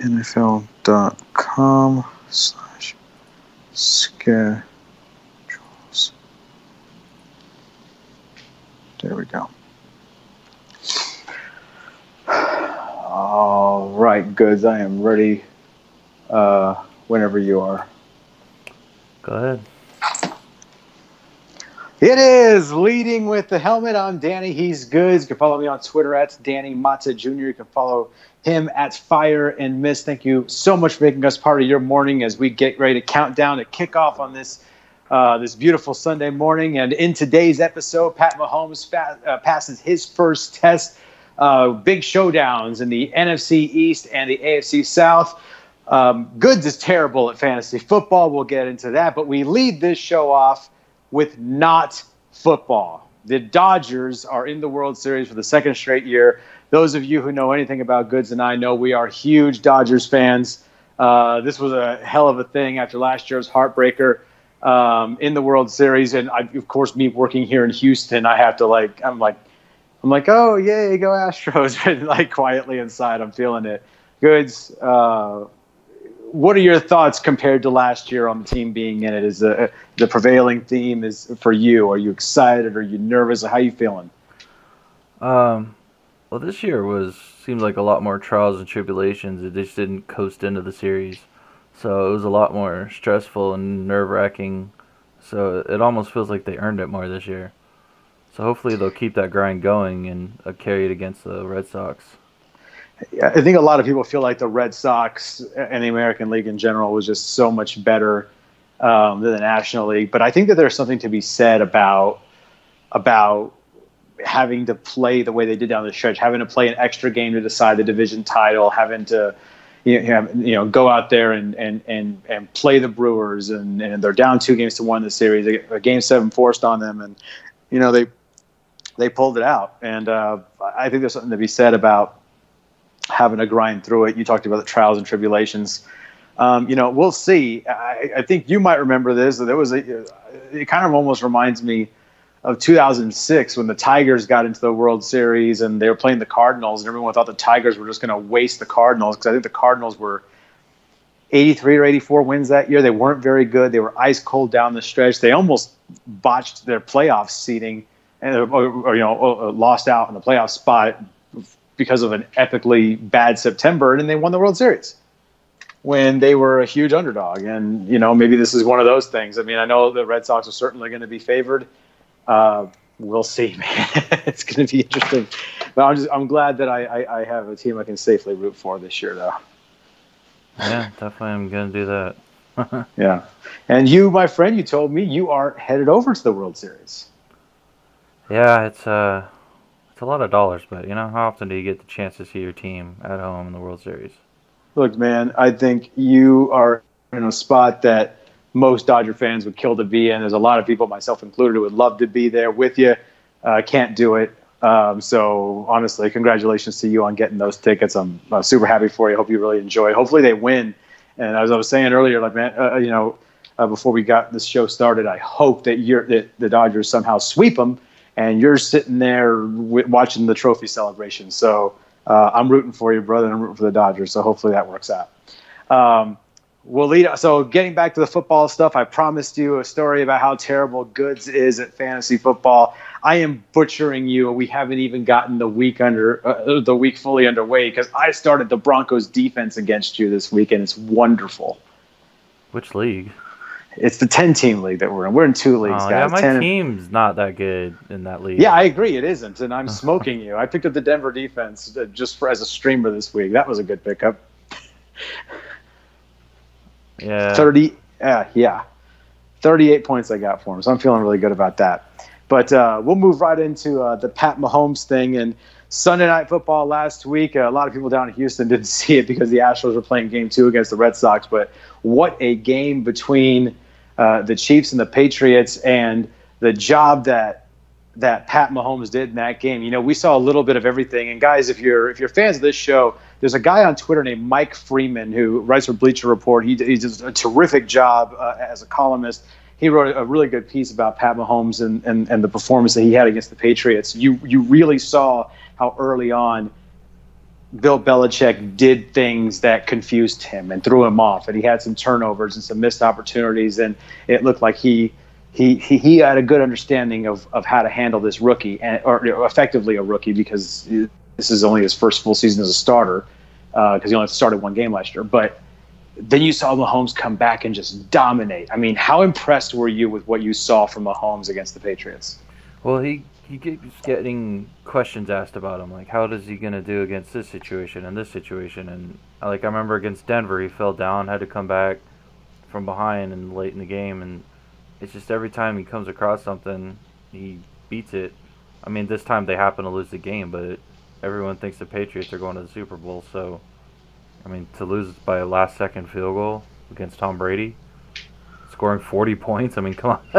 NFL.com slash schedules. There we go. All right, goods. I am ready uh, whenever you are. Go ahead. It is leading with the helmet. I'm Danny. He's good. You can follow me on Twitter at Danny Mata Jr. You can follow him at Fire and Miss. Thank you so much for making us part of your morning as we get ready to count down to kick off on this uh, this beautiful Sunday morning. And in today's episode, Pat Mahomes fa- uh, passes his first test. Uh, big showdowns in the NFC East and the AFC South. Um, Goods is terrible at fantasy football. We'll get into that. But we lead this show off with not football. The Dodgers are in the World Series for the second straight year. Those of you who know anything about Goods and I know we are huge Dodgers fans. Uh, this was a hell of a thing after last year's heartbreaker um, in the World Series, and I, of course, me working here in Houston, I have to like, I'm like, I'm like, oh yay, go Astros! and like quietly inside, I'm feeling it. Goods. Uh, what are your thoughts compared to last year on the team being in it? Is the the prevailing theme is for you? Are you excited? Are you nervous? How are you feeling? Um, well, this year was seemed like a lot more trials and tribulations. It just didn't coast into the series, so it was a lot more stressful and nerve wracking. So it almost feels like they earned it more this year. So hopefully they'll keep that grind going and uh, carry it against the Red Sox. I think a lot of people feel like the Red Sox and the American League in general was just so much better um, than the National League. But I think that there's something to be said about about having to play the way they did down the stretch, having to play an extra game to decide the division title, having to you know, you know go out there and and and and play the Brewers, and, and they're down two games to one in the series. A game seven forced on them, and you know they they pulled it out. And uh, I think there's something to be said about having to grind through it. You talked about the trials and tribulations. Um, you know, we'll see. I, I, think you might remember this. There was a. It kind of almost reminds me of 2006 when the Tigers got into the World Series and they were playing the Cardinals, and everyone thought the Tigers were just going to waste the Cardinals because I think the Cardinals were 83 or 84 wins that year. They weren't very good. They were ice cold down the stretch. They almost botched their playoff seeding and or, or you know lost out in the playoff spot because of an epically bad September, and they won the World Series when they were a huge underdog. And you know, maybe this is one of those things. I mean, I know the Red Sox are certainly going to be favored. Uh, we'll see, man. it's going to be interesting. But I'm just I'm glad that I, I, I have a team I can safely root for this year, though. Yeah, definitely. I'm going to do that. yeah, and you, my friend, you told me you are headed over to the World Series. Yeah, it's uh it's a lot of dollars, but you know, how often do you get the chance to see your team at home in the World Series? Look, man, I think you are in a spot that most Dodger fans would kill to be in. There's a lot of people, myself included, who would love to be there with you. Uh, can't do it. Um, so honestly, congratulations to you on getting those tickets. I'm uh, super happy for you. Hope you really enjoy. Hopefully they win. And as I was saying earlier, like man, uh, you know, uh, before we got this show started, I hope that you're that the Dodgers somehow sweep them and you're sitting there w- watching the trophy celebration. So uh, I'm rooting for you, brother, and I'm rooting for the Dodgers. So hopefully that works out. Um, we'll lead. So getting back to the football stuff, I promised you a story about how terrible Goods is at fantasy football. I am butchering you. We haven't even gotten the week under uh, the week fully underway because I started the Broncos defense against you this week, and it's wonderful. Which league? It's the ten team league that we're in. We're in two leagues, oh, guys. Yeah, my 10 team's not that good in that league. Yeah, I agree. It isn't, and I'm smoking you. I picked up the Denver defense uh, just for as a streamer this week. That was a good pickup. yeah. Thirty. Yeah, yeah. Thirty-eight points I got for him, so I'm feeling really good about that. But uh, we'll move right into uh, the Pat Mahomes thing and Sunday Night Football last week. Uh, a lot of people down in Houston didn't see it because the Astros were playing Game Two against the Red Sox. But what a game between uh, the Chiefs and the Patriots, and the job that that Pat Mahomes did in that game. You know, we saw a little bit of everything. And guys, if you're if you're fans of this show, there's a guy on Twitter named Mike Freeman who writes for Bleacher Report. He, he does a terrific job uh, as a columnist. He wrote a really good piece about Pat Mahomes and, and, and the performance that he had against the Patriots. You you really saw how early on Bill Belichick did things that confused him and threw him off, and he had some turnovers and some missed opportunities, and it looked like he he he, he had a good understanding of, of how to handle this rookie and or effectively a rookie because this is only his first full season as a starter because uh, he only started one game last year, but. Then you saw Mahomes come back and just dominate. I mean, how impressed were you with what you saw from Mahomes against the Patriots? Well, he he keeps getting questions asked about him, like how does he gonna do against this situation and this situation, and like I remember against Denver, he fell down, had to come back from behind and late in the game, and it's just every time he comes across something, he beats it. I mean, this time they happen to lose the game, but everyone thinks the Patriots are going to the Super Bowl, so I mean to lose by a last second field goal against Tom Brady scoring 40 points. I mean, come on. I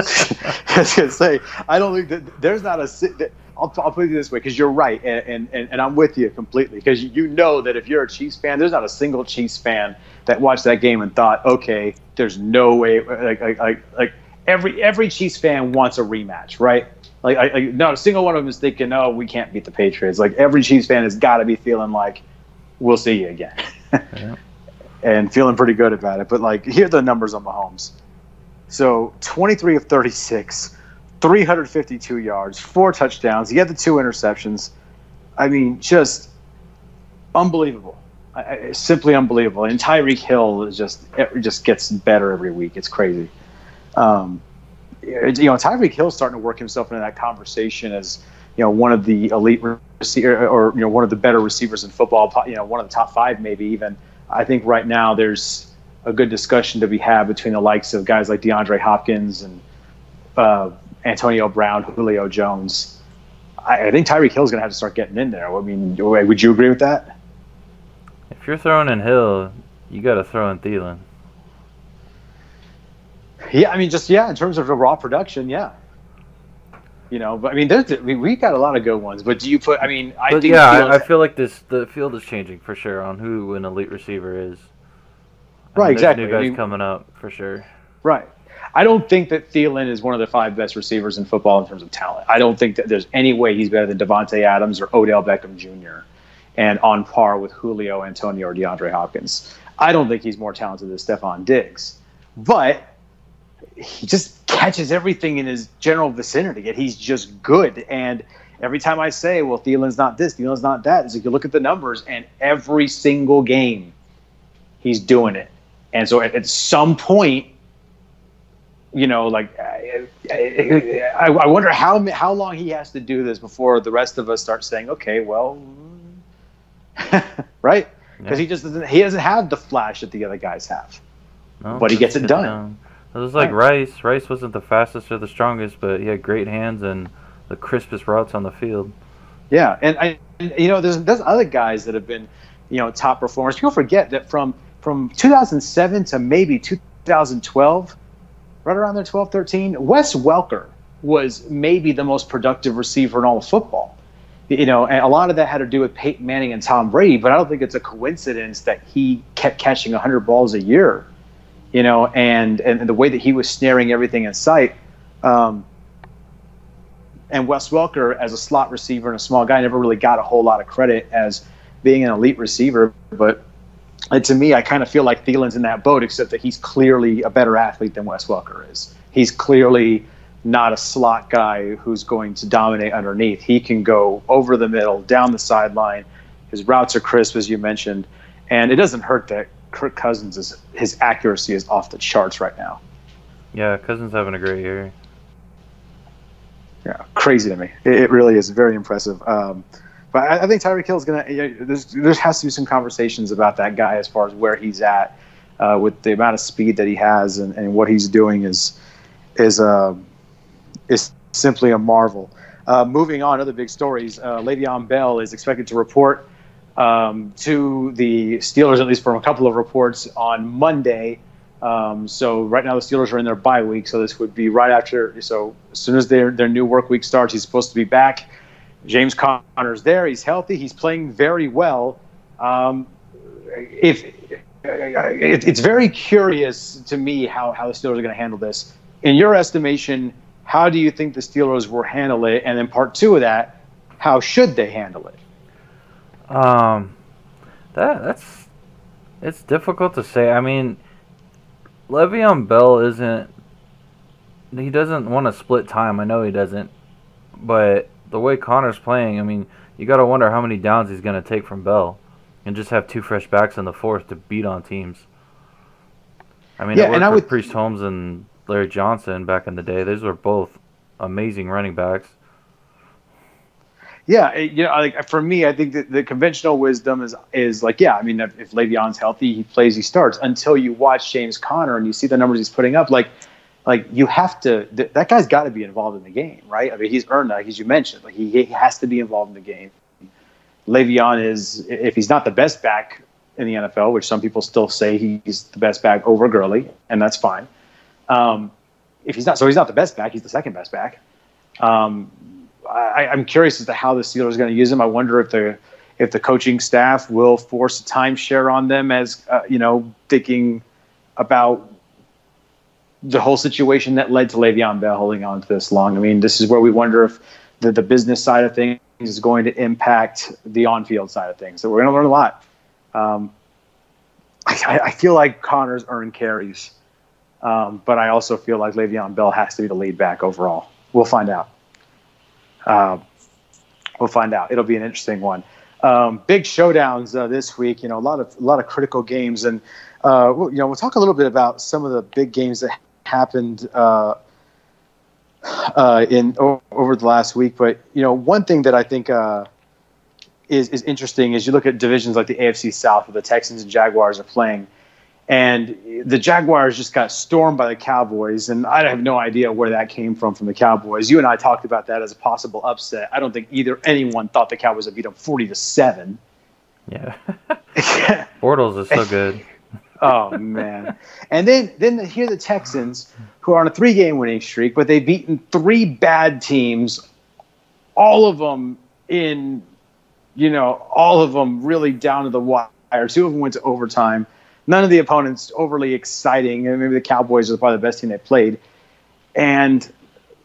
was going to say, I don't think that there's not a. I'll, I'll put it this way because you're right, and, and, and I'm with you completely. Because you know that if you're a Chiefs fan, there's not a single Chiefs fan that watched that game and thought, okay, there's no way. Like, like, like, like every every Chiefs fan wants a rematch, right? Like, I, I, not a single one of them is thinking, oh, we can't beat the Patriots. Like, every Chiefs fan has got to be feeling like, we'll see you again. yeah. And feeling pretty good about it. But, like, here are the numbers on Mahomes. So 23 of 36, 352 yards, four touchdowns. He had the two interceptions. I mean, just unbelievable. Simply unbelievable. And Tyreek Hill is just just gets better every week. It's crazy. Um, you know, Tyreek Hill starting to work himself into that conversation as you know one of the elite receiver or you know one of the better receivers in football. You know, one of the top five maybe even. I think right now there's a good discussion to be had between the likes of guys like DeAndre Hopkins and uh, Antonio Brown, Julio Jones. I, I think Tyreek Hill is going to have to start getting in there. I mean, would you agree with that? If you're throwing in Hill, you got to throw in Thielen. Yeah, I mean, just yeah, in terms of the raw production, yeah. You know, but I mean, there's, we, we got a lot of good ones. But do you put? I mean, I but think yeah, I, I, feel like this the field is changing for sure on who an elite receiver is. Right, exactly. New guys I mean, coming up for sure. Right. I don't think that Thielen is one of the five best receivers in football in terms of talent. I don't think that there's any way he's better than Davante Adams or Odell Beckham Jr. and on par with Julio, Antonio, or DeAndre Hopkins. I don't think he's more talented than Stefon Diggs, but he just catches everything in his general vicinity, and he's just good. And every time I say, "Well, Thielen's not this, Thielen's not that," is like you look at the numbers, and every single game, he's doing it. And so at, at some point, you know, like I, I, I, wonder how how long he has to do this before the rest of us start saying, okay, well, right? Because yeah. he just doesn't he doesn't have the flash that the other guys have, no, but he gets it done. done. It was like right. Rice. Rice wasn't the fastest or the strongest, but he had great hands and the crispest routes on the field. Yeah, and I, you know, there's there's other guys that have been, you know, top performers. People forget that from from 2007 to maybe 2012, right around there, 12, 13, Wes Welker was maybe the most productive receiver in all of football. You know, and a lot of that had to do with Peyton Manning and Tom Brady, but I don't think it's a coincidence that he kept catching 100 balls a year, you know, and, and the way that he was snaring everything in sight. Um, and Wes Welker, as a slot receiver and a small guy, never really got a whole lot of credit as being an elite receiver, but and to me, I kind of feel like Thielen's in that boat, except that he's clearly a better athlete than Wes Welker is. He's clearly not a slot guy who's going to dominate underneath. He can go over the middle, down the sideline. His routes are crisp, as you mentioned, and it doesn't hurt that Kirk Cousins is his accuracy is off the charts right now. Yeah, Cousins having a great year. Yeah, crazy to me. It, it really is very impressive. Um, but I, I think Tyreek Hill is going to. There's there has to be some conversations about that guy as far as where he's at uh, with the amount of speed that he has and, and what he's doing is is uh, is simply a marvel. Uh, moving on, other big stories. Uh, Le'Veon Bell is expected to report um, to the Steelers, at least from a couple of reports, on Monday. Um, so right now the Steelers are in their bye week, so this would be right after. So as soon as their their new work week starts, he's supposed to be back. James Conner's there. He's healthy. He's playing very well. Um, if it, it's very curious to me how, how the Steelers are going to handle this. In your estimation, how do you think the Steelers will handle it? And then part two of that, how should they handle it? Um, That that's it's difficult to say. I mean, Le'Veon Bell isn't. He doesn't want to split time. I know he doesn't, but the way Conner's playing, I mean, you got to wonder how many downs he's going to take from Bell, and just have two fresh backs in the fourth to beat on teams. I mean, yeah, and I would Priest Holmes and Larry Johnson back in the day. Those were both amazing running backs. Yeah, eh, you know, like for me, I think that the conventional wisdom is is like, yeah, I mean, if, if Le'Veon's healthy, he plays, he starts. Until you watch James Conner and you see the numbers he's putting up, like, like you have to. Th- that guy's got to be involved in the game, right? I mean, he's earned that, as you mentioned. Like he, he has to be involved in the game. Le'Veon is, if he's not the best back in the NFL, which some people still say he's the best back over Gurley, and that's fine. Um, if he's not, so he's not the best back. He's the second best back. Um, I, am curious as to how the Steelers are going to use him. I wonder if the if the coaching staff will force a timeshare on them as uh, you know thinking about the whole situation that led to Le'Veon Bell holding on to this long. I mean, this is where we wonder if the, the business side of things is going to impact the on-field side of things. So we're going to learn a lot. Um, I, I, feel like Conner's earned carries, um, but I also feel like Le'Veon Bell has to be the lead back overall. We'll find out. Uh, we'll find out. It'll be an interesting one. Um, big showdowns uh, this week. You know, a lot of a lot of critical games, and uh, you know, we'll talk a little bit about some of the big games that happened uh, uh in o- over the last week. But you know, one thing that I think uh, is is interesting is you look at divisions like the AFC South, where the Texans and Jaguars are playing and the Jaguars just got stormed by the Cowboys, and I have no idea where that came from from the Cowboys. You and I talked about that as a possible upset. I don't think either anyone thought the Cowboys would beat them forty to seven. Yeah, Bortles is so good. Oh man! And then then here the Texans, who are on a three-game winning streak, but they've beaten three bad teams, all of them in, you know, all of them really down to the wire. Two of them went to overtime none of the opponents overly exciting. And maybe the Cowboys are probably the best team they played. And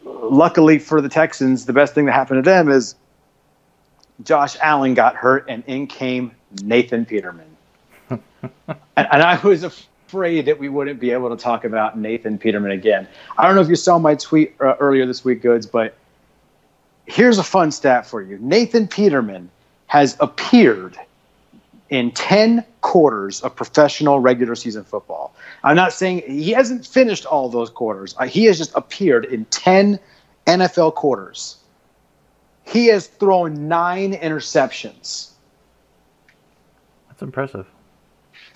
luckily for the Texans, the best thing that happened to them is Josh Allen got hurt, and in came Nathan Peterman. And, and I was afraid that we wouldn't be able to talk about Nathan Peterman again. I don't know if you saw my tweet uh, earlier this week, Goods, but here's a fun stat for you Nathan Peterman has appeared in 10 quarters of professional regular season football. I'm not saying he hasn't finished all those quarters. Uh, he has just appeared in 10 NFL quarters. He has thrown nine interceptions. That's impressive.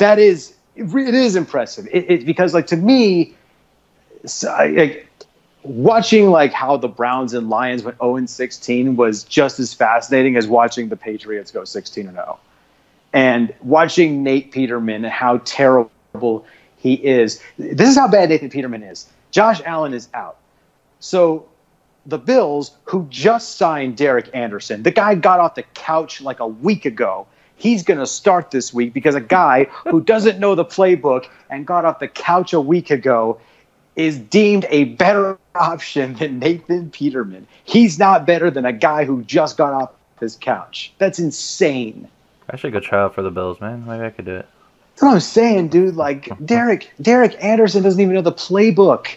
That is, it is impressive. It, it because, like, to me, like, watching like how the Browns and Lions went 0 and 16 was just as fascinating as watching the Patriots go 16 and 0 and watching Nate Peterman and how terrible he is. This is how bad Nathan Peterman is. Josh Allen is out. So the Bills, who just signed Derek Anderson, the guy got off the couch like a week ago. He's going to start this week because a guy who doesn't know the playbook and got off the couch a week ago is deemed a better option than Nathan Peterman. He's not better than a guy who just got off his couch. That's insane. I should go try out for the Bills, man. Maybe I could do it. That's what I'm saying, dude. Like Derek, Derek Anderson doesn't even know the playbook,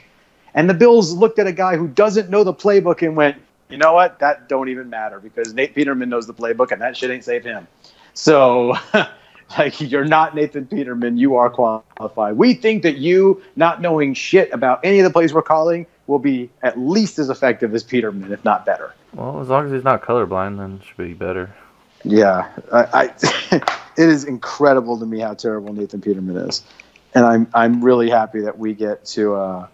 and the Bills looked at a guy who doesn't know the playbook and went, "You know what? That don't even matter because Nate Peterman knows the playbook, and that shit ain't saved him." So, like, you're not Nathan Peterman. You are qualified. We think that you not knowing shit about any of the plays we're calling will be at least as effective as Peterman, if not better. Well, as long as he's not colorblind, then it should be better. Yeah, I, I it is incredible to me how terrible Nathan Peterman is, and I'm I'm really happy that we get to uh,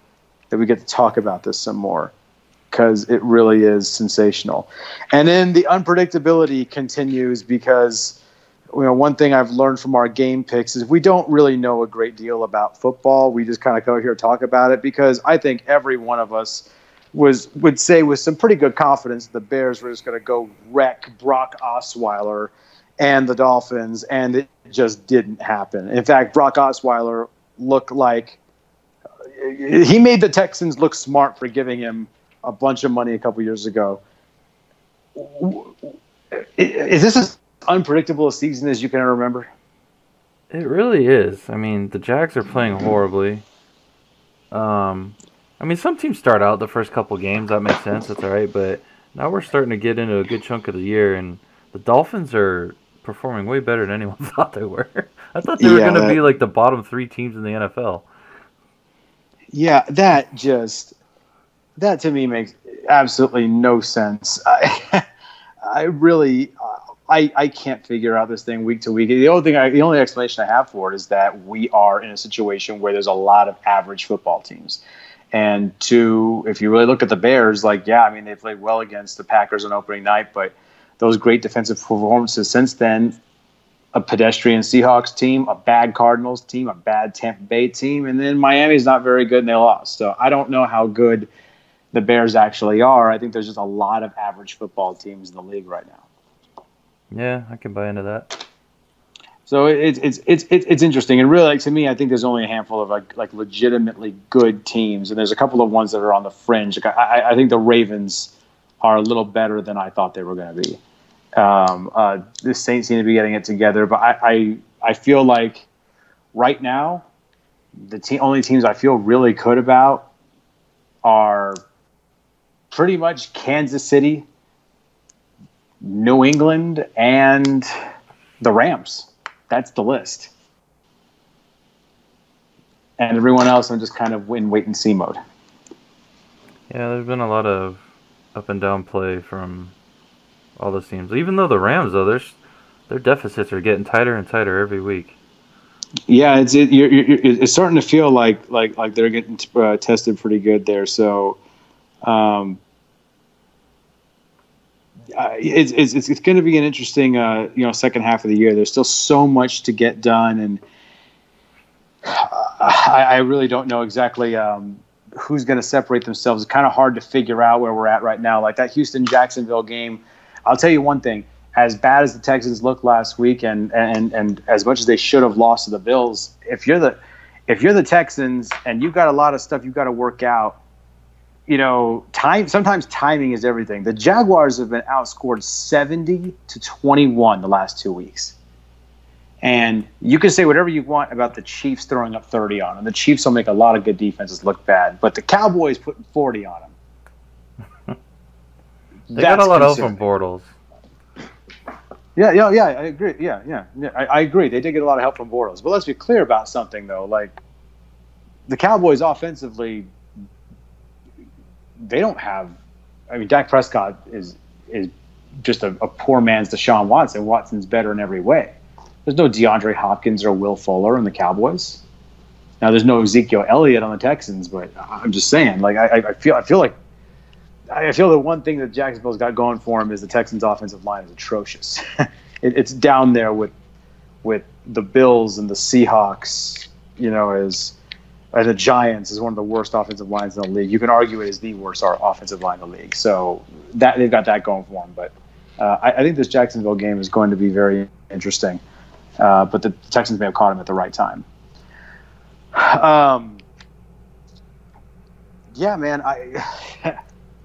that we get to talk about this some more because it really is sensational. And then the unpredictability continues because you know one thing I've learned from our game picks is we don't really know a great deal about football. We just kind of come here talk about it because I think every one of us was would say with some pretty good confidence the Bears were just going to go wreck Brock Osweiler and the Dolphins, and it just didn't happen. In fact, Brock Osweiler looked like he made the Texans look smart for giving him a bunch of money a couple years ago. Is this unpredictable a season as you can remember? It really is. I mean, the Jags are playing horribly. Um, I mean, some teams start out the first couple games. That makes sense. That's all right. But now we're starting to get into a good chunk of the year, and the Dolphins are performing way better than anyone thought they were. I thought they were going to that- be like the bottom three teams in the NFL. Yeah, that just that to me makes absolutely no sense. I, I really, I, I can't figure out this thing week to week. The only thing, I, the only explanation I have for it is that we are in a situation where there's a lot of average football teams. And to, if you really look at the Bears, like, yeah, I mean, they played well against the Packers on opening night, but those great defensive performances since then, a pedestrian Seahawks team, a bad Cardinals team, a bad Tampa Bay team, and then Miami's not very good and they lost. So I don't know how good the Bears actually are. I think there's just a lot of average football teams in the league right now. Yeah, I can buy into that. So it's it's it's it's interesting, and really, like to me, I think there's only a handful of like like legitimately good teams, and there's a couple of ones that are on the fringe. Like I, I think the Ravens are a little better than I thought they were going to be. Um, uh, the Saints seem to be getting it together, but I I, I feel like right now the te- only teams I feel really good about are pretty much Kansas City, New England, and the Rams that's the list. And everyone else, I'm just kind of in wait and see mode. Yeah, there's been a lot of up and down play from all the teams. Even though the Rams, though, their their deficits are getting tighter and tighter every week. Yeah, it's it, you're, you're, it's starting to feel like like like they're getting uh, tested pretty good there. So, um, uh, it's it's it's, going to be an interesting uh, you know second half of the year. There's still so much to get done, and I, I really don't know exactly um, who's going to separate themselves. It's kind of hard to figure out where we're at right now. Like that Houston Jacksonville game, I'll tell you one thing: as bad as the Texans looked last week, and and and as much as they should have lost to the Bills, if you're the if you're the Texans and you've got a lot of stuff you've got to work out, you know, time sometimes timing is everything. The Jaguars have been outscored 70 to 21 the last 2 weeks. And you can say whatever you want about the Chiefs throwing up 30 on them. The Chiefs will make a lot of good defenses look bad, but the Cowboys putting 40 on them. They got a lot of help from Bortles. Yeah, yeah, yeah. I agree. Yeah, yeah. yeah I, I agree. They did get a lot of help from Bortles. But let's be clear about something, though. Like the Cowboys offensively, they don't have. I mean, Dak Prescott is is just a, a poor man's Deshaun Watson. Watson's better in every way. There's no DeAndre Hopkins or Will Fuller in the Cowboys. Now there's no Ezekiel Elliott on the Texans, but I'm just saying. Like I, I feel, I feel like I feel the one thing that Jacksonville's got going for him is the Texans' offensive line is atrocious. it, it's down there with with the Bills and the Seahawks. You know, as as the Giants is one of the worst offensive lines in the league. You can argue it is the worst offensive line in the league. So that they've got that going for them. But uh, I, I think this Jacksonville game is going to be very interesting. Uh, but the Texans may have caught him at the right time. Um, yeah, man, I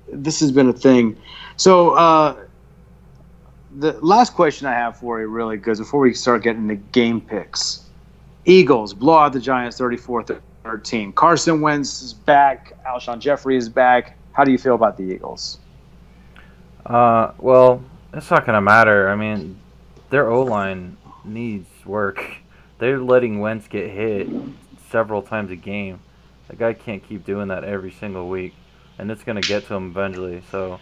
this has been a thing. So uh, the last question I have for you, really, because before we start getting the game picks, Eagles blow out the Giants 34-13. Carson Wentz is back. Alshon Jeffery is back. How do you feel about the Eagles? Uh, well, it's not gonna matter. I mean, their O line needs work. They're letting Wentz get hit several times a game. The guy can't keep doing that every single week, and it's gonna get to him eventually. So,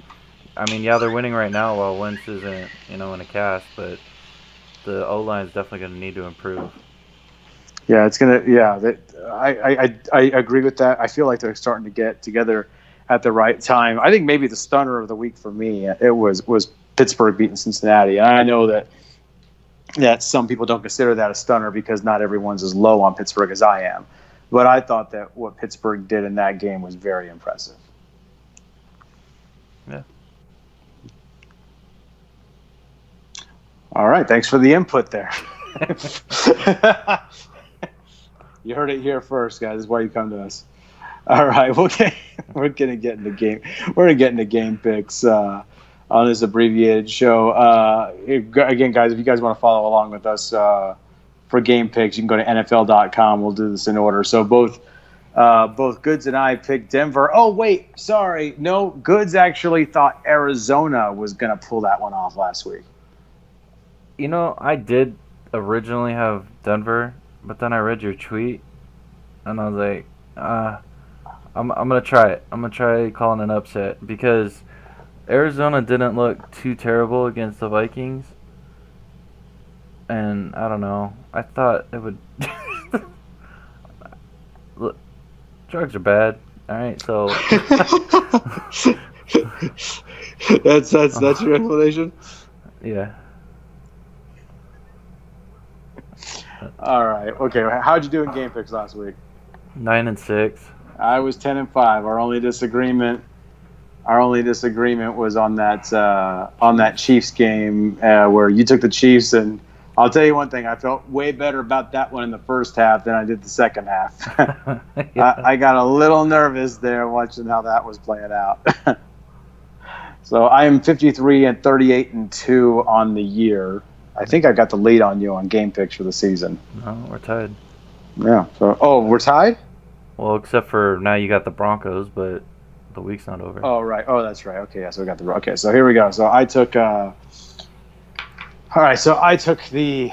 I mean, yeah, they're winning right now while Wentz isn't, you know, in a cast, but the O line is definitely gonna need to improve. Yeah, it's gonna. Yeah, that, I, I I agree with that. I feel like they're starting to get together at the right time. I think maybe the stunner of the week for me it was was Pittsburgh beating Cincinnati, and I know that that some people don't consider that a stunner because not everyone's as low on Pittsburgh as I am. But I thought that what Pittsburgh did in that game was very impressive. Yeah. All right. Thanks for the input there. you heard it here first, guys. This is why you come to us. All right, get, we're gonna get into game. We're gonna get into game picks uh, on this abbreviated show. Uh, again, guys, if you guys want to follow along with us, uh, for game picks, you can go to NFL.com. We'll do this in order. So both uh, both Goods and I picked Denver. Oh wait, sorry, no. Goods actually thought Arizona was to pull that one off last week. You know, I did originally have Denver, but then I read your tweet, and I was like, uh, I'm I'm gonna try it. I'm gonna try calling an upset because Arizona didn't look too terrible against the Vikings, and I don't know. I thought it would. Look, drugs are bad. All right, so that's that's that's your explanation. yeah. All right. Okay. How'd you do in game picks last week? Nine and six. I was ten and five. Our only disagreement, our only disagreement was on that uh, on that Chiefs game uh, where you took the Chiefs, and I'll tell you one thing: I felt way better about that one in the first half than I did the second half. yeah. I, I got a little nervous there watching how that was playing out. so I am 53 and 38 and two on the year. I think I got the lead on you on game picks for the season. no, we're tied. Yeah. So oh, we're tied. Well, except for now you got the Broncos, but the week's not over. Oh right. Oh, that's right. Okay. Yeah. So we got the okay. So here we go. So I took. Uh, all right. So I took the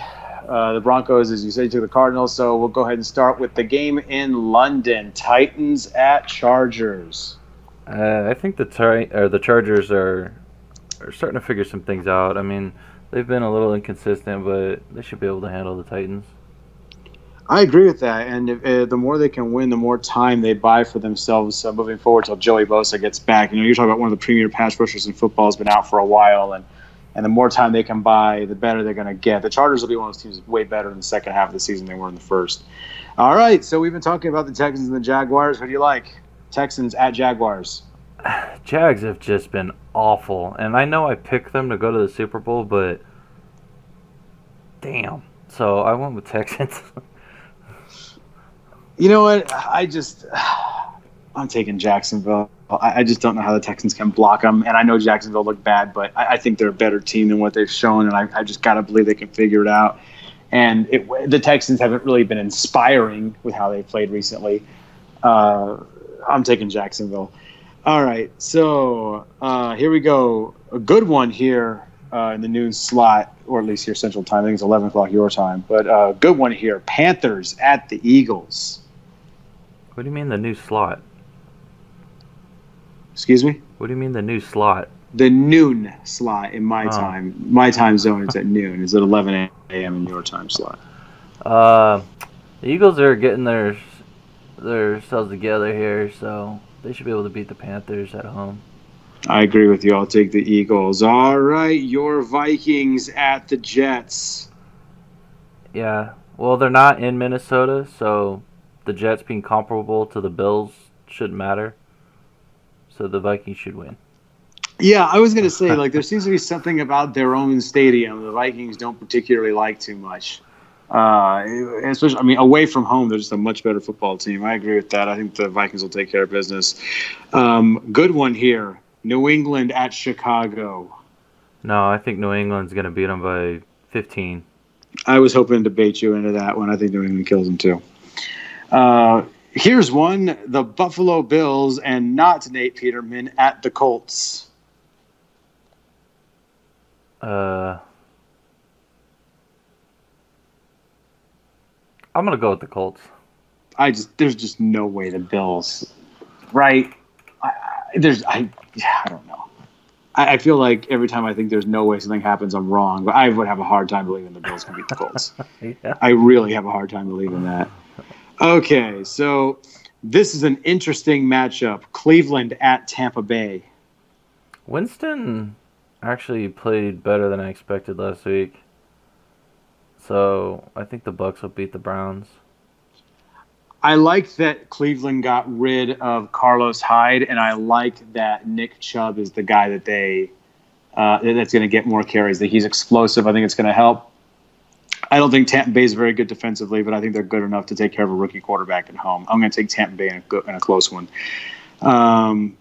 uh, the Broncos, as you said, you took the Cardinals. So we'll go ahead and start with the game in London: Titans at Chargers. Uh, I think the tar- or the Chargers are are starting to figure some things out. I mean, they've been a little inconsistent, but they should be able to handle the Titans. I agree with that, and if, uh, the more they can win, the more time they buy for themselves uh, moving forward till Joey Bosa gets back. You know, you're talking about one of the premier pass rushers in football has been out for a while, and and the more time they can buy, the better they're going to get. The Chargers will be one of those teams way better in the second half of the season than they were in the first. All right, so we've been talking about the Texans and the Jaguars. Who do you like? Texans at Jaguars. Jags have just been awful, and I know I picked them to go to the Super Bowl, but damn. So I went with Texans. You know what? I just I'm taking Jacksonville. I, just don't know how the Texans can block them, and I know Jacksonville looked bad, but I, I think they're a better team than what they've shown, and I, I just gotta believe they can figure it out. And it, the Texans haven't really been inspiring with how they played recently. Uh, I'm taking Jacksonville. All right, so uh, here we go. A good one here uh, in the noon slot, or at least here Central Time. I think it's 11 o'clock your time, but a uh, good one here. Panthers at the Eagles. what do you mean the new slot? Excuse me. What do you mean the new slot? The noon slot in my Oh. time. My time zone is at noon. It's at 11 a.m. in your time slot. Uh, the Eagles are getting their themselves together here, so they should be able to beat the Panthers at home. I agree with you. I'll take the Eagles. All right, your Vikings at the Jets. Yeah. Well, they're not in Minnesota, so the Jets being comparable to the Bills shouldn't matter. So the Vikings should win. Yeah, I was going to say, like, there seems to be something about their own stadium the Vikings don't particularly like too much. Uh, especially, I mean, away from home, they're just a much better football team. I agree with that. I think the Vikings will take care of business. Um, good one here New England at Chicago. No, I think New England's going to beat them by 15. I was hoping to bait you into that one. I think New England kills them too. Uh, here's one the Buffalo Bills and not Nate Peterman at the Colts. Uh, I'm going to go with the Colts. I just there's just no way the Bills, right? I, I, there's I yeah, I don't know. I, I feel like every time I think there's no way something happens, I'm wrong. But I would have a hard time believing the Bills can beat the Colts. yeah. I really have a hard time believing that. Okay, so this is an interesting matchup: Cleveland at Tampa Bay. Winston actually played better than I expected last week. So I think the Bucs will beat the Browns. I like that Cleveland got rid of Carlos Hyde, and I like that Nick Chubb is the guy that they uh, that's going to get more carries. That he's explosive. I think it's going to help. I don't think Tampa Bay is very good defensively, but I think they're good enough to take care of a rookie quarterback at home. I'm going to take Tampa Bay in a, in a close one. Um,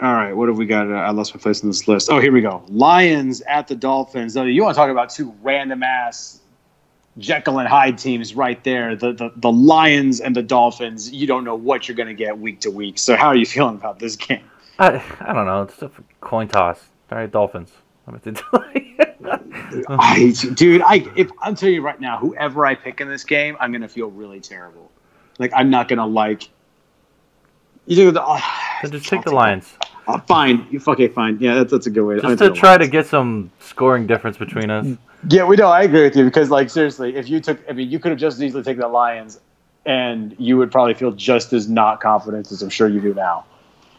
all right, what have we got? Uh, I lost my place in this list. Oh, here we go. Lions at the Dolphins. You want to talk about two random ass Jekyll and Hyde teams right there. The, the the Lions and the Dolphins. You don't know what you're going to get week to week. So how are you feeling about this game? I I don't know. It's a coin toss. All right, Dolphins. I, dude, I if I'm telling you right now, whoever I pick in this game, I'm gonna feel really terrible. Like I'm not gonna like. You do the. Then just pick the Lions. Uh, fine, you okay, fine. Yeah, that's, that's a good way. Just to try to get some scoring difference between us. Yeah, we know. I agree with you because, like, seriously, if you took, I mean, you could have just as easily taken the Lions, and you would probably feel just as not confident as I'm sure you do now.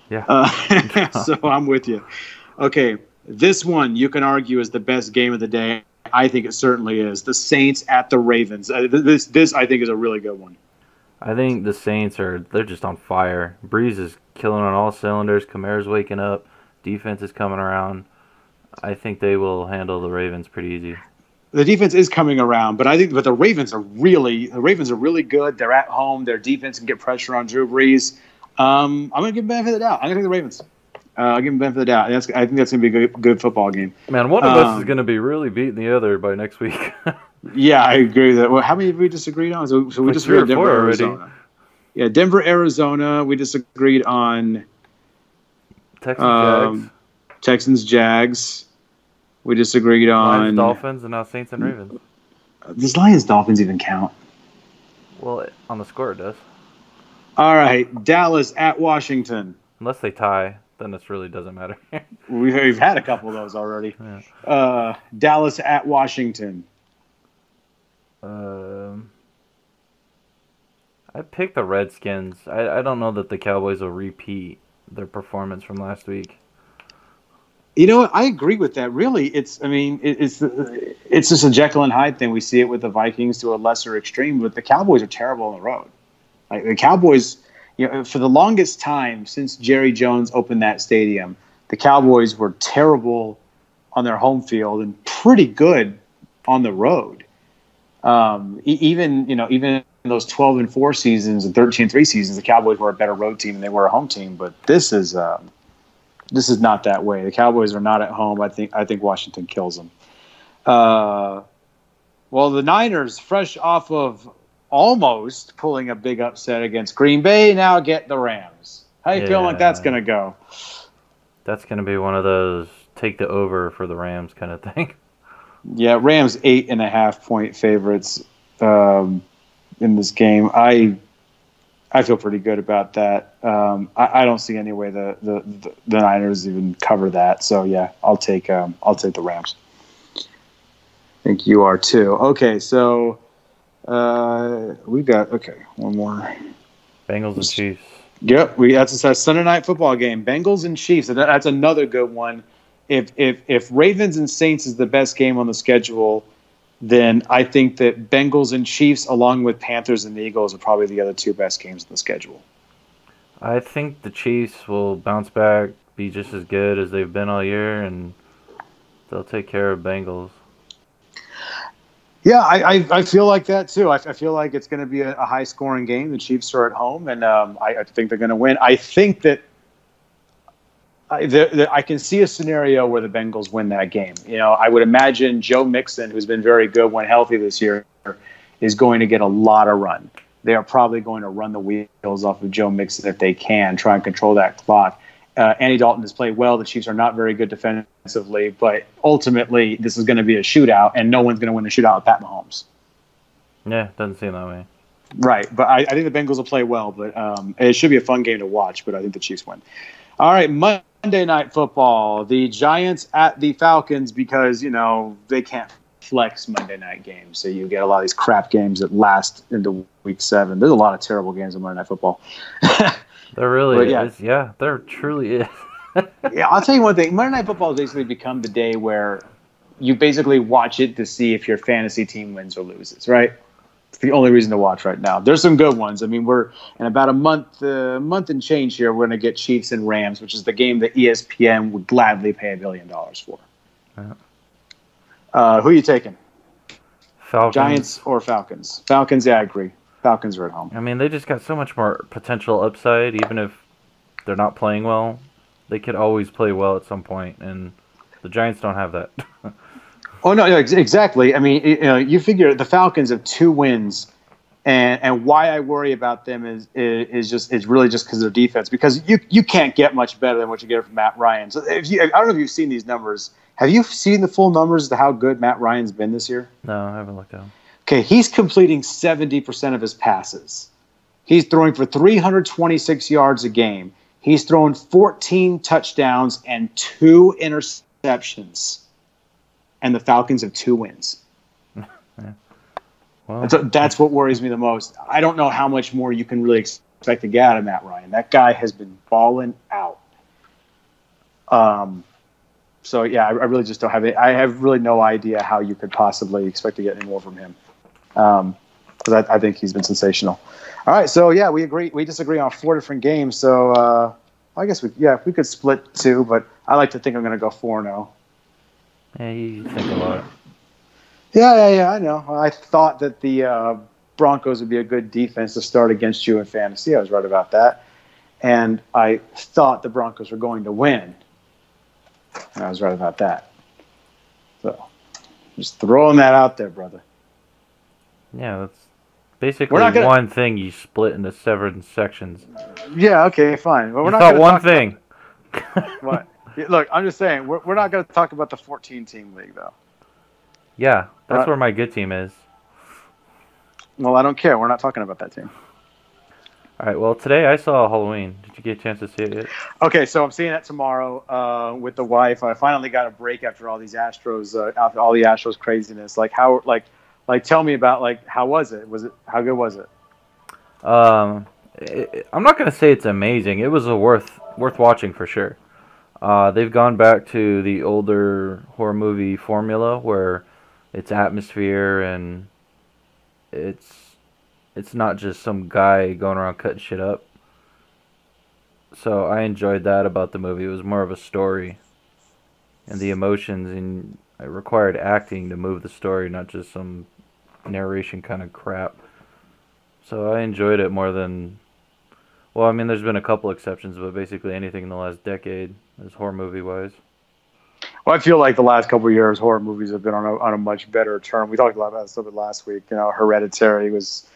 Yeah. Uh, so I'm with you. Okay, this one you can argue is the best game of the day. I think it certainly is. The Saints at the Ravens. Uh, this this I think is a really good one. I think the Saints are they're just on fire. Brees is killing on all cylinders. Kamara's waking up. Defense is coming around. I think they will handle the Ravens pretty easy. The defense is coming around, but I think but the Ravens are really the Ravens are really good. They're at home. Their defense can get pressure on Drew Brees. Um, I'm going to give them benefit of the doubt. I'm going to take the Ravens. Uh, I'll give them benefit of the doubt. That's, I think that's going to be a good, good football game. Man, one of um, us is going to be really beating the other by next week. yeah, I agree with that. Well, how many have we disagreed on? So, so we just disagreed Denver, Arizona. Yeah, Denver, Arizona. We disagreed on Texans, um, Jags. Texans, Jags. We disagreed on Lions, Dolphins, and now Saints and Ravens. Does Lions Dolphins even count? Well, on the score it does. All right, Dallas at Washington. Unless they tie, then this really doesn't matter. we've, had a couple of those already. Yeah. Uh, Dallas at Washington. Um, I picked the Redskins. I, I don't know that the Cowboys will repeat their performance from last week. You know, I agree with that. Really, it's I mean, it's it's just a Jekyll and Hyde thing. We see it with the Vikings to a lesser extreme, but the Cowboys are terrible on the road. Like the Cowboys, you know, for the longest time since Jerry Jones opened that stadium, the Cowboys were terrible on their home field and pretty good on the road. Um, even you know, even in those twelve and four seasons and 13 and three seasons, the Cowboys were a better road team than they were a home team. But this is um, this is not that way. The Cowboys are not at home. I think I think Washington kills them. Uh, well, the Niners, fresh off of almost pulling a big upset against Green Bay, now get the Rams. How you yeah. feeling like that's going to go? That's going to be one of those take the over for the Rams kind of thing. Yeah, Rams eight and a half point favorites um, in this game. I I feel pretty good about that. Um, I, I, don't see any way the, the, the, the, Niners even cover that. So yeah, I'll take um, I'll take the Rams. I think you are too. Okay, so uh, we got okay one more. Bengals and Chiefs. Yep, we that's a Sunday night football game. Bengals and Chiefs. That's another good one. If if if Ravens and Saints is the best game on the schedule, then I think that Bengals and Chiefs, along with Panthers and Eagles, are probably the other two best games on the schedule. I think the Chiefs will bounce back, be just as good as they've been all year, and they'll take care of Bengals. Yeah, I, I, I feel like that too. I, I feel like it's going to be a, a, high scoring game. The Chiefs are at home, and um, I, I think they're going to win. I think that I, the, the, I can see a scenario where the Bengals win that game. You know, I would imagine Joe Mixon, who's been very good when healthy this year, is going to get a lot of run. They are probably going to run the wheels off of Joe Mixon if they can, try and control that clock. Uh, Andy Dalton has played well. The Chiefs are not very good defensively, but ultimately, this is going to be a shootout, and no one's going to win a shootout with Pat Mahomes. Yeah, doesn't seem that way. Right, but I, I think the Bengals will play well, but um, it should be a fun game to watch. But I think the Chiefs win. All right, Monday Night Football. The Giants at the Falcons because, you know, they can't flex Monday night games. So you get a lot of these crap games that last into week seven. There's a lot of terrible games in Monday Night Football. there really yeah. is. Yeah, there truly is. yeah, I'll tell you one thing. Monday Night Football has basically become the day where you basically watch it to see if your fantasy team wins or loses, right? The only reason to watch right now. There's some good ones. I mean, we're in about a month, uh, month and change here. We're going to get Chiefs and Rams, which is the game that ESPN would gladly pay a billion dollars for. Yeah. Uh, who are you taking? Falcons. Giants or Falcons? Falcons. Yeah, I agree. Falcons are at home. I mean, they just got so much more potential upside. Even if they're not playing well, they could always play well at some point, and the Giants don't have that. Oh no, exactly. I mean, you know, you figure the Falcons have two wins, and and why I worry about them is is just is really just because of their defense. Because you you can't get much better than what you get from Matt Ryan. So if you, I don't know if you've seen these numbers. Have you seen the full numbers to how good Matt Ryan's been this year? No, I haven't looked at them. Okay, he's completing seventy percent of his passes. He's throwing for 326 yards a game. He's thrown 14 touchdowns and two interceptions. And the Falcons have two wins. yeah. well, that's, that's what worries me the most. I don't know how much more you can really expect to get out of Matt Ryan. That guy has been balling out. Um, so yeah, I, I really just don't have it. I have really no idea how you could possibly expect to get any more from him. Um, because I, I, think he's been sensational. All right, so yeah, we agree. We disagree on four different games. So uh, I guess we yeah we could split two, but I like to think I'm going to go four now. Yeah, you think a lot. Yeah, yeah, yeah. I know. I thought that the uh, Broncos would be a good defense to start against you in fantasy. I was right about that, and I thought the Broncos were going to win. I was right about that. So, just throwing that out there, brother. Yeah, that's basically gonna... one thing you split into seven sections. Yeah, okay, fine. But we're you not one thing. About... what? Look, I'm just saying we're we're not going to talk about the 14 team league though. Yeah, that's not... where my good team is. Well, I don't care. We're not talking about that team. All right. Well, today I saw Halloween. Did you get a chance to see it yet? Okay, so I'm seeing that tomorrow uh, with the wife. I finally got a break after all these Astros, uh, after all the Astros craziness. Like how, like like tell me about like how was it? Was it how good was it? Um, it, I'm not gonna say it's amazing. It was a worth worth watching for sure. Uh, they've gone back to the older horror movie formula where it's atmosphere and it's it's not just some guy going around cutting shit up. So I enjoyed that about the movie. It was more of a story and the emotions and it required acting to move the story, not just some narration kind of crap. So I enjoyed it more than. Well, I mean, there's been a couple exceptions, but basically anything in the last decade, is horror movie wise. Well, I feel like the last couple years, horror movies have been on a, on a much better term. We talked a lot about this a little bit last week. You know, Hereditary was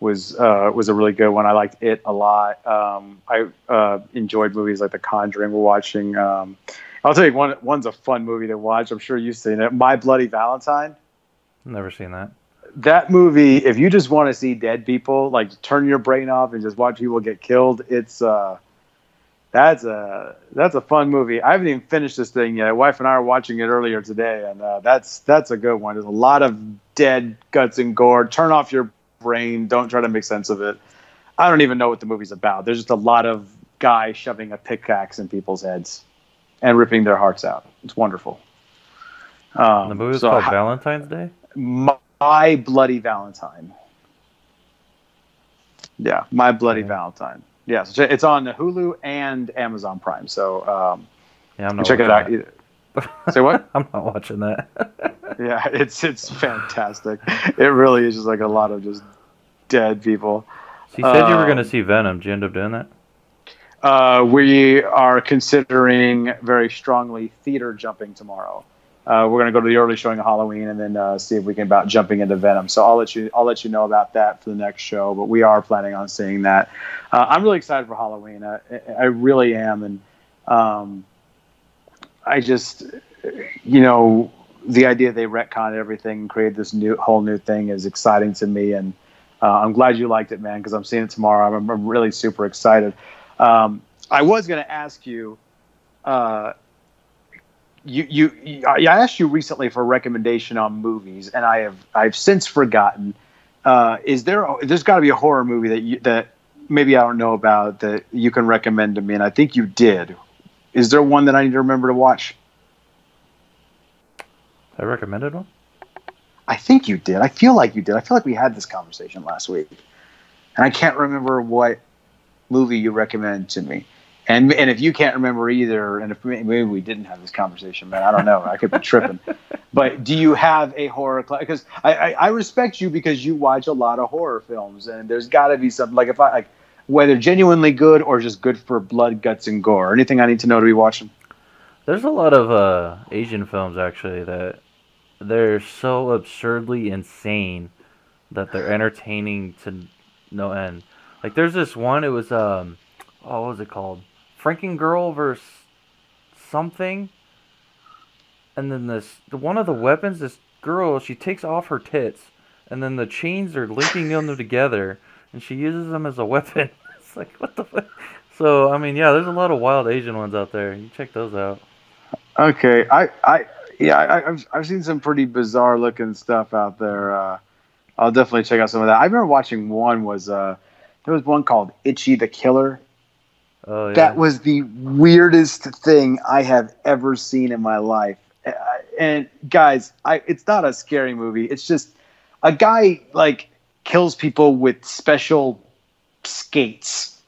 was uh, was a really good one. I liked it a lot. Um, I uh, enjoyed movies like The Conjuring. We're watching. Um, I'll tell you one. One's a fun movie to watch. I'm sure you've seen it. My Bloody Valentine. Never seen that that movie, if you just want to see dead people, like turn your brain off and just watch people get killed, it's uh, that's a that's a fun movie. I haven't even finished this thing yet. My wife and I are watching it earlier today, and uh, that's that's a good one. There's a lot of dead guts and gore. Turn off your brain. Don't try to make sense of it. I don't even know what the movie's about. There's just a lot of guys shoving a pickaxe in people's heads and ripping their hearts out. It's wonderful. Um, the movie's so called Valentine's Day. My, my Bloody Valentine. Yeah, My Bloody okay. Valentine. Yes, yeah, so it's on Hulu and Amazon Prime. So um, yeah, I'm not check it out. Say what? I'm not watching that. yeah, it's it's fantastic. It really is just like a lot of just dead people. So you said um, you were going to see Venom. Did you end up doing that? Uh, we are considering very strongly theater jumping tomorrow. Uh, we're going to go to the early showing of Halloween and then uh, see if we can about jumping into Venom. So I'll let you I'll let you know about that for the next show. But we are planning on seeing that. Uh, I'm really excited for Halloween. I, I really am, and um, I just you know the idea they retconned everything and created this new whole new thing is exciting to me, and uh, I'm glad you liked it, man. Because I'm seeing it tomorrow. I'm, I'm really super excited. Um, I was going to ask you you, you, I asked you recently for a recommendation on movies, and I have I've since forgotten. Uh, is there there's got to be a horror movie that you, that maybe I don't know about that you can recommend to me? And I think you did. Is there one that I need to remember to watch? I recommended one. I think you did. I feel like you did. I feel like we had this conversation last week, and I can't remember what movie you recommended to me. And and if you can't remember either, and if maybe we didn't have this conversation, man, I don't know. I could be tripping. but do you have a horror? Because I, I, I respect you because you watch a lot of horror films, and there's got to be something like if I like whether genuinely good or just good for blood, guts, and gore. Anything I need to know to be watching? There's a lot of uh, Asian films actually that they're so absurdly insane that they're entertaining to no end. Like there's this one. It was um, oh, what was it called? Franken Girl versus something. And then this, the one of the weapons, this girl, she takes off her tits, and then the chains are linking them together, and she uses them as a weapon. it's like what the fuck. So I mean, yeah, there's a lot of wild Asian ones out there. You check those out. Okay, I, I, yeah, I, have I've seen some pretty bizarre looking stuff out there. Uh, I'll definitely check out some of that. I remember watching one was uh, there was one called Ichi the Killer. Oh, yeah. That was the weirdest thing I have ever seen in my life. And guys, I it's not a scary movie. It's just a guy like kills people with special skates.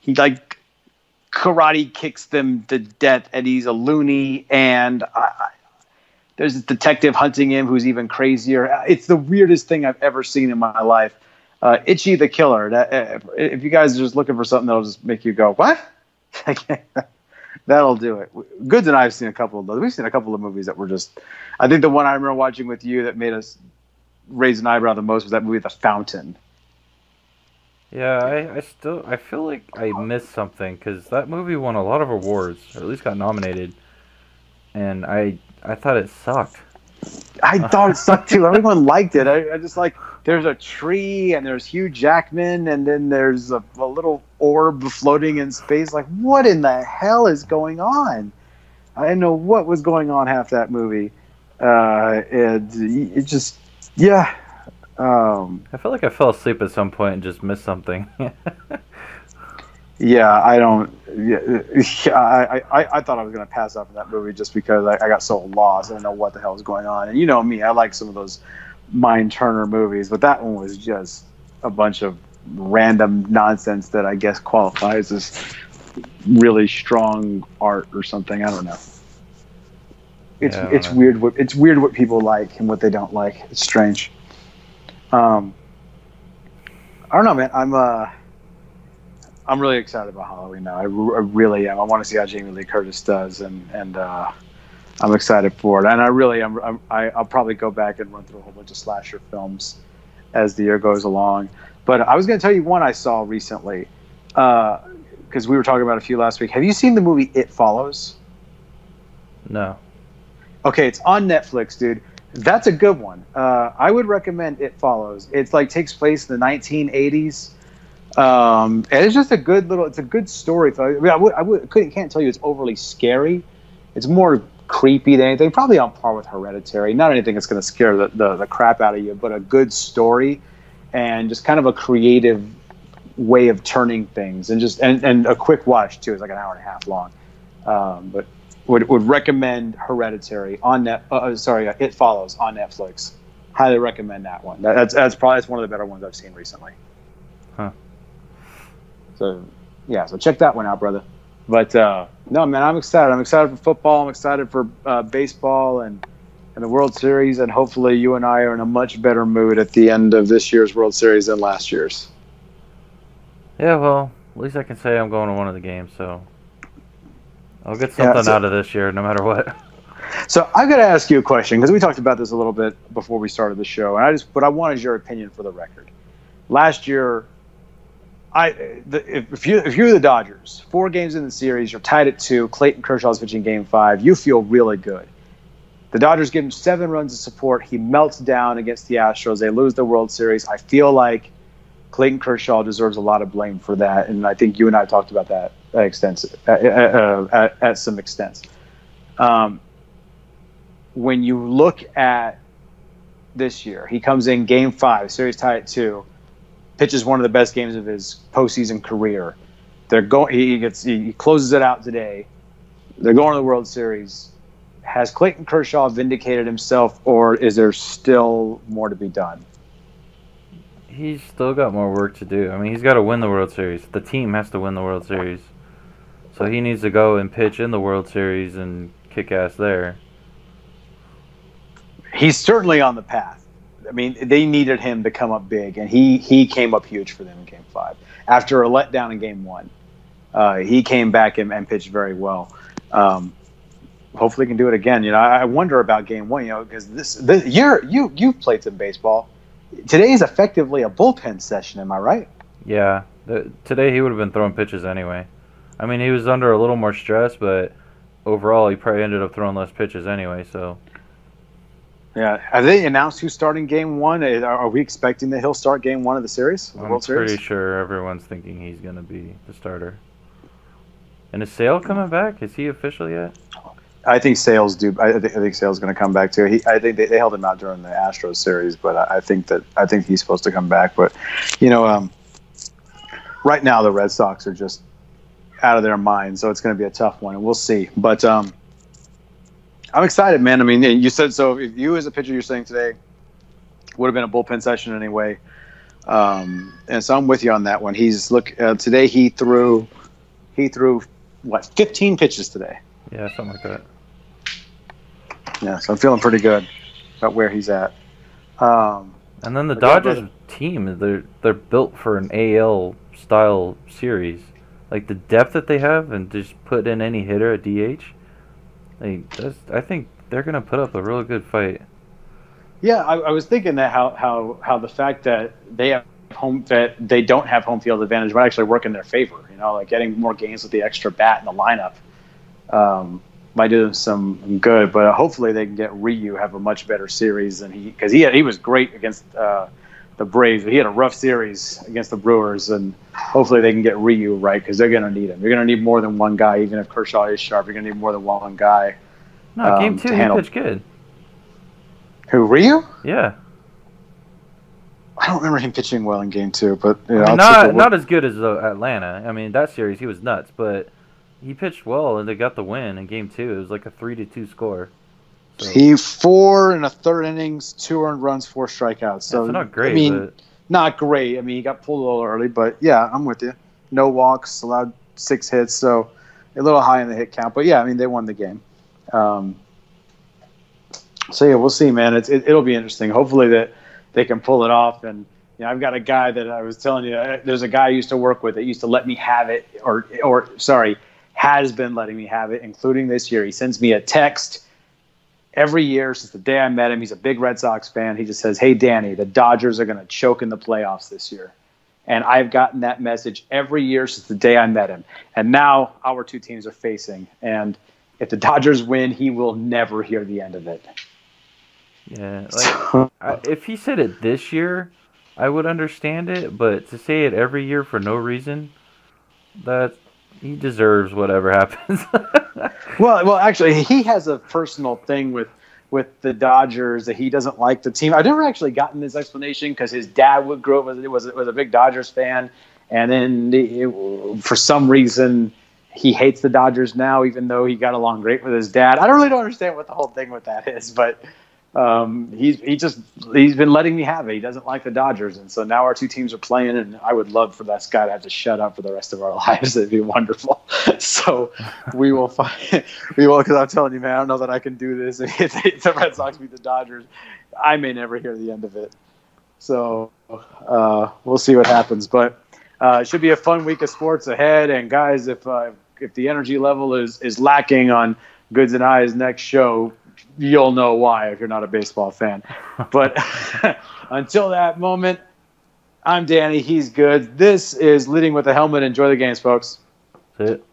He like karate kicks them to death, and he's a loony. And I, there's a detective hunting him who's even crazier. It's the weirdest thing I've ever seen in my life. Uh, Ichi the Killer. That, uh, if you guys are just looking for something that'll just make you go, what? that'll do it. Goods and I have seen a couple of those. We've seen a couple of movies that were just. I think the one I remember watching with you that made us raise an eyebrow the most was that movie, The Fountain. Yeah, I, I still I feel like I missed something because that movie won a lot of awards, or at least got nominated, and I I thought it sucked. I thought it sucked too. Everyone liked it. I, I, just like there's a tree and there's Hugh Jackman and then there's a, a, little orb floating in space. Like what in the hell is going on? I didn't know what was going on half that movie. Uh, it, it just yeah. Um, I feel like I fell asleep at some point and just missed something. yeah, I don't. Yeah, I, I, I thought I was gonna pass up that movie just because I, I got so lost. I didn't know what the hell was going on. And you know me, I like some of those Mind Turner movies, but that one was just a bunch of random nonsense that I guess qualifies as really strong art or something. I don't know. It's yeah, it's know. weird what it's weird what people like and what they don't like. It's strange. Um, I don't know, man. I'm uh I'm really excited about Halloween now. I, I really am. I want to see how Jamie Lee Curtis does, and and uh, I'm excited for it. And I really am. I'm, I, I'll probably go back and run through a whole bunch of slasher films as the year goes along. But I was going to tell you one I saw recently because uh, we were talking about a few last week. Have you seen the movie It Follows? No. Okay, it's on Netflix, dude. That's a good one. Uh, I would recommend It Follows. It's like takes place in the 1980s um, and it's just a good little. It's a good story. I, mean, I, would, I would, couldn't, can't tell you it's overly scary. It's more creepy than anything. Probably on par with Hereditary. Not anything that's going to scare the, the, the crap out of you, but a good story and just kind of a creative way of turning things and just and, and a quick watch too. It's like an hour and a half long. Um, but would would recommend Hereditary on net. Uh, uh sorry, uh, It Follows on Netflix. Highly recommend that one. That, that's that's probably that's one of the better ones I've seen recently. Huh. So yeah, so check that one out, brother. But uh, no, man, I'm excited. I'm excited for football. I'm excited for uh, baseball and and the World Series. And hopefully, you and I are in a much better mood at the end of this year's World Series than last year's. Yeah, well, at least I can say I'm going to one of the games, so I'll get something yeah, so, out of this year, no matter what. So I've got to ask you a question because we talked about this a little bit before we started the show, and I just, but I wanted your opinion for the record. Last year, I the, if you if you're the Dodgers, four games in the series, you're tied at two. Clayton Kershaw's pitching game five. You feel really good. The Dodgers give him seven runs of support. He melts down against the Astros. They lose the World Series. I feel like Clayton Kershaw deserves a lot of blame for that, and I think you and I talked about that extensive uh, uh, at, at, some extent. Um, when you look at this year, he comes in Game Five, series tied at two pitches one of the best games of his postseason career. They're going. He gets. He closes it out today. They're going to the World Series. Has Clayton Kershaw vindicated himself, or is there still more to be done? He's still got more work to do. I mean, he's got to win the World Series. The team has to win the World Series. So he needs to go and pitch in the World Series and kick ass there. He's certainly on the path. I mean, they needed him to come up big, and he he came up huge for them in Game Five. After a letdown in Game One, uh, he came back and, and, pitched very well. Um, hopefully can do it again. You know, I wonder about game one. You know, because this this year you you've played some baseball. Today is effectively a bullpen session. Am I right? Yeah. The, today he would have been throwing pitches anyway. I mean, he was under a little more stress, but overall he probably ended up throwing less pitches anyway. So. Yeah. Have they announced who's starting game one? Are we expecting that he'll start game one of the series? The I'm World pretty Series? sure everyone's thinking he's going to be the starter. And is Sale coming back? Is he official yet? I think Sales do. I think, I think Sales going to come back too. He, I think they, they held him out during the Astros series, but I, I think that I think he's supposed to come back. But you know, um, right now the Red Sox are just out of their mind, so it's going to be a tough one, and we'll see. But um, I'm excited, man. I mean, you said so. If you, as a pitcher, you're saying today would have been a bullpen session anyway, um, and so I'm with you on that one. He's look uh, today. He threw he threw what 15 pitches today. Yeah, something like that. Yeah, so I'm feeling pretty good about where he's at. Um, And then the yeah, Dodgers but- team, they're they're built for an AL style series. Like the depth that they have, and just put in any hitter at DH. Like that's, I think they're gonna put up a really good fight. yeah, I, I was thinking that how, how how the fact that they have home that they don't have home field advantage might actually work in their favor. You know, like getting more games with the extra bat in the lineup um, might do them some good. But hopefully they can get Ryu have a much better series than he because he he was great against uh, the Braves. But he had a rough series against the Brewers, and hopefully they can get Ryu right because they're going to need him. You're going to need more than one guy, even if Kershaw is sharp. You're going to need more than one guy. No, Um, game two he pitched good. Who Ryu? Yeah, I don't remember him pitching well in game two, but you know, I mean, not not as good as uh, Atlanta. I mean, that series he was nuts, but he pitched well and they got the win in game two. It was like a three to two score. So, He four and a third innings, two earned runs, four strikeouts. So it's not great, I mean, but not great. I mean, he got pulled a little early, but yeah, I'm with you. No walks, allowed six hits, so a little high in the hit count. But yeah, I mean, they won the game. Um, so yeah, we'll see, man. It's, it, it'll be interesting. Hopefully that they can pull it off. And you know, I've got a guy that I was telling you. uh, There's a guy I used to work with that used to let me have it, or or sorry, has been letting me have it, including this year. He sends me a text every year since the day I met him. He's a big Red Sox fan. He just says, "Hey, Danny, the Dodgers are going to choke in the playoffs this year." And I've gotten that message every year since the day I met him. And now our two teams are facing. And if the Dodgers win, he will never hear the end of it. yeah, like if he said it this year, I would understand it. But to say it every year for no reason, that he deserves whatever happens. Well, well, actually, he has a personal thing with with the Dodgers that he doesn't like the team. I've never actually gotten this explanation because his dad would grow up was was was a big Dodgers fan, and then the, for some reason he hates the Dodgers now, even though he got along great with his dad. I don't really don't understand what the whole thing with that is, but um, he's he just he's been letting me have it. He doesn't like the Dodgers, and so now our two teams are playing, and I would love for that guy to have to shut up for the rest of our lives. It'd be wonderful. so we will find we will because I'm telling you, man, I don't know that I can do this. If the Red Sox beat the Dodgers, I may never hear the end of it. So uh, we'll see what happens, but uh, it should be a fun week of sports ahead. And guys, if uh, if the energy level is is lacking on Goods and Eyes next show, you'll know why if you're not a baseball fan. But until that moment, I'm Danny. He's good. This is leading with a helmet. Enjoy the games, folks. That's it.